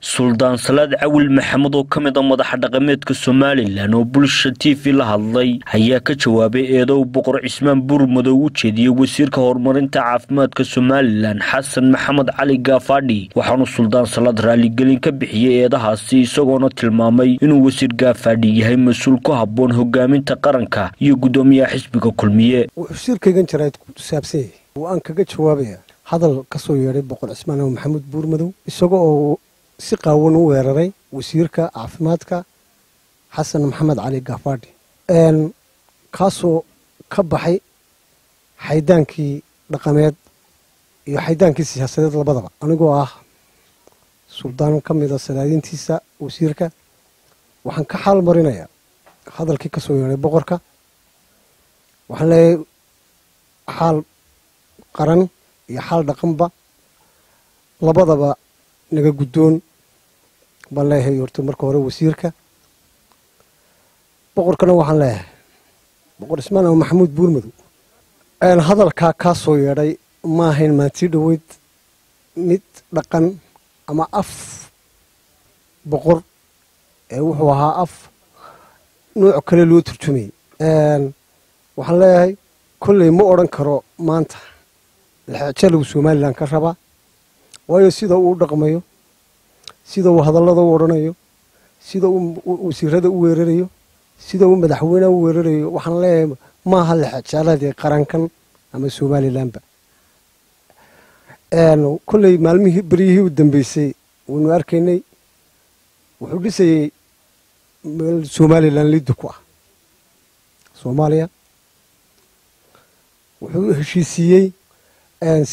suldaan salaad cawil maxamed oo ka mid a madaxa dhaqameedka somalilan oo bulsha t v la hadlay ayaa ka jawaabay eedow boqor cismaan buurmadow u jeediyey wasiirka horumarinta caafimaadka somalilan xasan maxamed cali gaafadhi waxaanu suldaan salaad raaligelin ka bixiyey eedahaasi isagoona tilmaamay inuu wasiir gaafadhi yahay mas'uul ku habboon hogaaminta qaranka iyo guddoomiyaha xisbiga kulmiye. Wuxuu aan kaga jawaabaya. Hadal ka soo yeedhay boqor cismaan maxamuud buurmadow isagoo oo si qaawan u weeraray wasiirka caafimaadka xasan maxamed cali gaafadhi kaasoo ka baxay xaydaankii dhaqameed iyo xaydaankii siyaasadeed labadaba. Anigoo ah suldaan ka mida sadaadiintiisa wasiirka waxaan ka xaal marinayaa hadalkii ka soo yeedhay boqorka. Waxaan leeyahay xaal qaran iyo xaal dhaqanba labadaba naga guddoon baan leeyahay horta marka hore wasiirka. Boqorkana waxaan leeyahay. Boqor ismaan ama maxamuud buurmadow hadalkaa kaa soo yeedhay ma ahayn maantii dhoweyd mid dhaqan ama af boqor ee wuxuu ahaa af nooc kale loo turjumayay waxaan leeyahay kolley ma odhan karo maanta. Lexjalow somalilan ka rabaa waayo sida uu dhaqmayo sida uu hadallada u odhanayo sida wasiirada u weerarayo sida uu madaxweyneha u weerarayo waxaan leeyahay maaha lexjaaladii qarankan ama somalilanba kolley maalmihii beryihii u dambeysay waynu arkaynay wuxuu dhisayey meel somalilan liddi ku ah. Soomaaliya. Wuxuu heshiisiiyey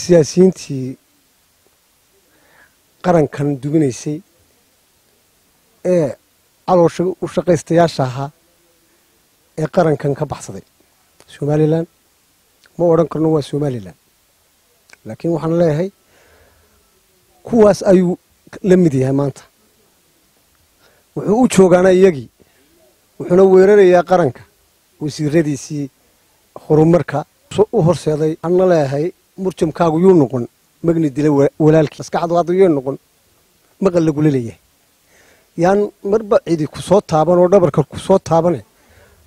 siyaasiyiintii qarankan duminaysay ee caloosha u shaqaystayaasha ahaa ee qarankan ka baxsaday. Somalilan ma odhan karno waa somalilan laakiin waxaan leeyahay kuwaas ayuu la mid yahay maanta. Wuxuu u joogaana iyagii wuxuuna weerarayaa qaranka wasiiradiisii horumarka. U horseeday anna leeyahay murjamkaagu yuu noqon magni dila walaalkii. Maskaxdu hadda yuu noqon maqal lagula leeyahay yaan marba cidi ku soo taaban oo dhabarka ku soo taabane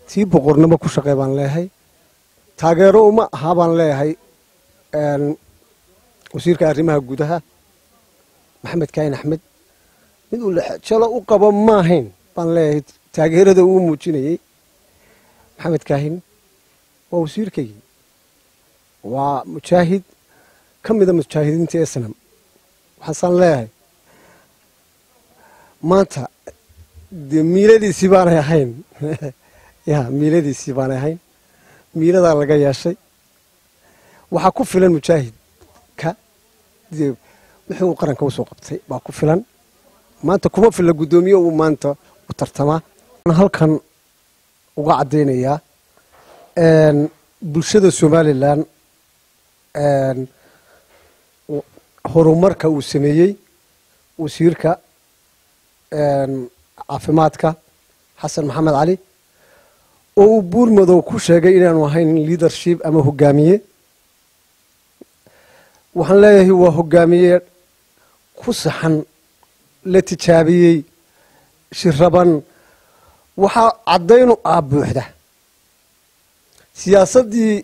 tii boqornimo ku shaqey baan leeyahay taageero uma ahaa baan leeyahay wasiirka arrimaha gudaha maxamed kaahin axmed. Mid uu jalo u qabo maahayn baan leeyahay taageerada uu muujinayey maxamed kaahin waa wasiirkaygii waa mujaahid. Ka mida mujaahidiinta ee waxaasaan leeyahay maanta dee miiladiisii baanay ahayn. Ya miiladiisii baanay ahayn. Miiladaa laga yeeshay. Waxaa ku filan mujaahidka dee wixii uu qaranka u soo qabtay baa ku filan. Maanta kuma filla guddoomiye uu maanta u tartamaa. Halkan uga caddaynayaa bulshada somalilan horumarka uu sameeyey wasiirka caafimaadka xasan maxamed cali oo uu buurmadow ku sheegay inaanu ahayn leadership ama hogaamiye. Waxaan leeyahay waa hogaamiye ku saxan la tijaabiyey shiraban waxaa caddaynu ah buuxda. Siyaasaddii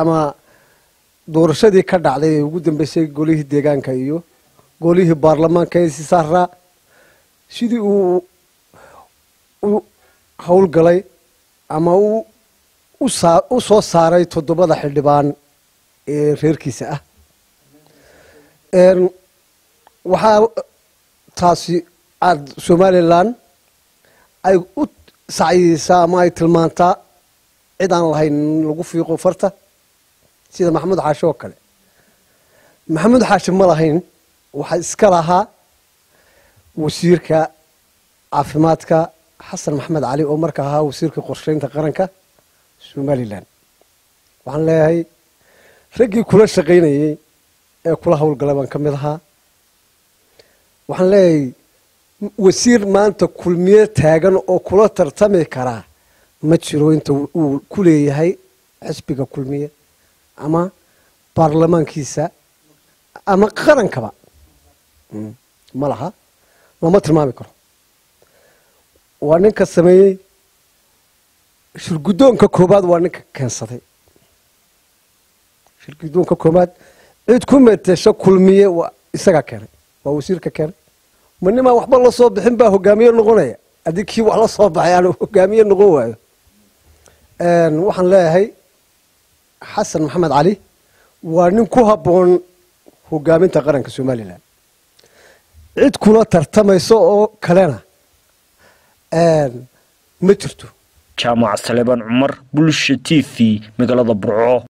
ama doorashadii ka dhacday ee ugu dambeysay golihii deegaanka iyo golihii baarlamaanka ee sisaaraa sidii uu u howlgalay ama u soo saaray toddobada xildhibaan ee reerkiisa ah. Waxaa taasi aada somalilan ay u sacyeysaa ama ay tilmaantaa cid aan lahayn lagu fiiqo farta sida maxamuud xaashi oo kale. Maxamuud xaashi ma lahayn waxaa iska lahaa wasiirka caafimaadka xasan maxamed cali oo marka ahaa wasiirka qorsheynta qaranka somalilan waxaan leeyahay raggii kula shaqaynayey ee kula howlgalay baan ka mid ahaa. Waxaan leeyahay wasiir maanta kulmiye taagan oo kula tartami karaa ma jiro inta uu ku leeyahay xisbiga kulmiye ama baarlamaankiisa ama qarankaba. Ma laha lama tilmaami karo. Waa ninka sameeyey shirguddoonka koobaad waa ninka keensaday. Shirguddoonka koobaad cid ku metesho kulmiye waa isagaa keenay waa wasiirka keenay. Ma nimaa waxba la soo bixin baa hogaamiye noqonaya. Haddii kii wax la soo baxay aan hogaamiye noqon waayo. Waxaan leeyahay xasan maxamed cali waa nin ku habboon hogaaminta qaranka somalilan cid kula tartamayso oo kalena. Ma jirto. Jaamac salebaan cumar bulsha t v magaalada burco